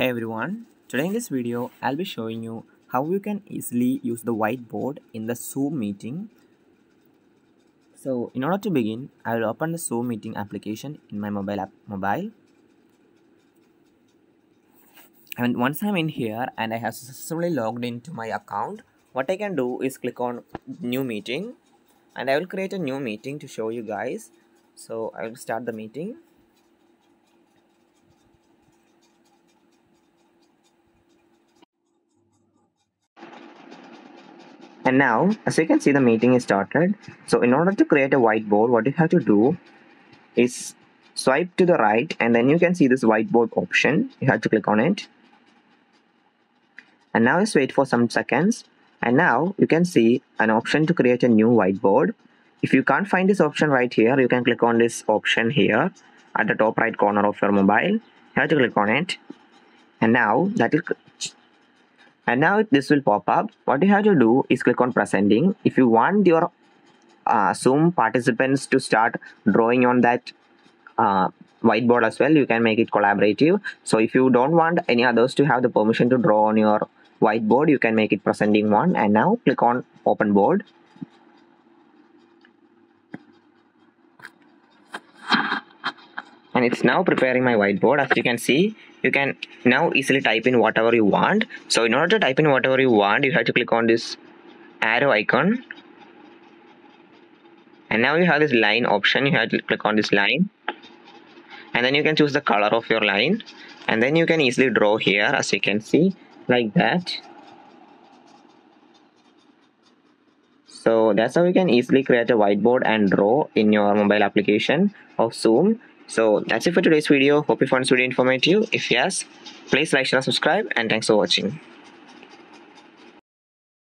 Hey everyone, today in this video I'll be showing you how you can easily use the whiteboard in the Zoom meeting. So in order to begin, I will open the Zoom meeting application in my mobile app mobile. And once I'm in here and I have successfully logged into my account, what I can do is click on new meeting and I will create a new meeting to show you guys. So I will start the meeting. And now as you can see the meeting is started. So in order to create a whiteboard what you have to do is swipe to the right and then you can see this whiteboard option. You have to click on it. And now just wait for some seconds. And now you can see an option to create a new whiteboard. If you can't find this option right here you can click on this option here at the top right corner of your mobile. You have to click on it. And now that will and now if this will pop up. What you have to do is click on presenting if you want your uh, zoom participants to start drawing on that uh, whiteboard as well you can make it collaborative. So if you don't want any others to have the permission to draw on your whiteboard you can make it presenting one. And now click on open board. And it's now preparing my whiteboard. As you can see you can now easily type in whatever you want. So in order to type in whatever you want you have to click on this arrow icon. And now you have this line option. You have to click on this line. And then you can choose the color of your line. And then you can easily draw here as you can see like that. So that's how you can easily create a whiteboard and draw in your mobile application of zoom so that's it for today's video. Hope you found this video informative. If yes please like share and subscribe and thanks for watching